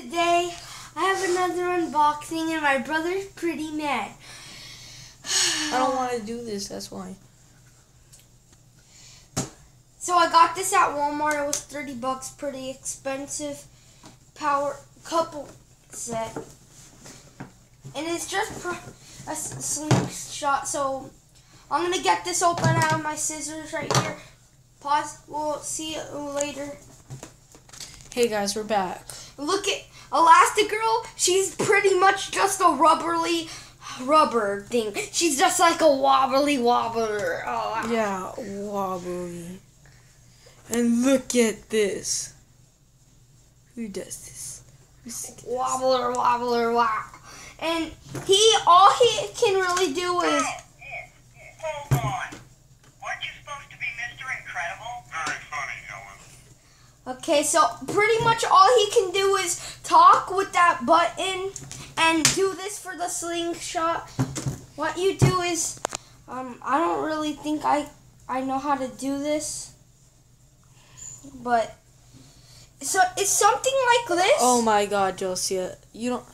Today, I have another unboxing and my brother's pretty mad. I don't want to do this, that's why. So I got this at Walmart. It was 30 bucks, pretty expensive power couple set. And it's just a slingshot. So I'm going to get this open. I have my scissors right here. Pause. We'll see you later. Hey guys, we're back. Look at Elastigirl. She's pretty much just a rubberly rubber thing. She's just like a wobbly wobbler. Oh, Yeah, wobbly. And look at this. Who does this? Who's wobbler, wobbler, wow. And he, all he can really do okay, so pretty much all he can do is talk with that button and do this for the slingshot. What you do is, um, I don't really think I, I know how to do this, but so it's something like this. Oh my god, Josia. You don't.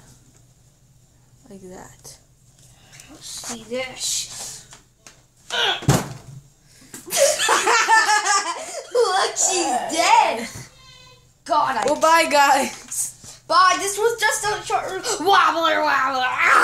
Like that. Let's See this. Look, she's dead. God, I Well, bye, guys. Bye. This was just a short wobbler, wobbler. Ah!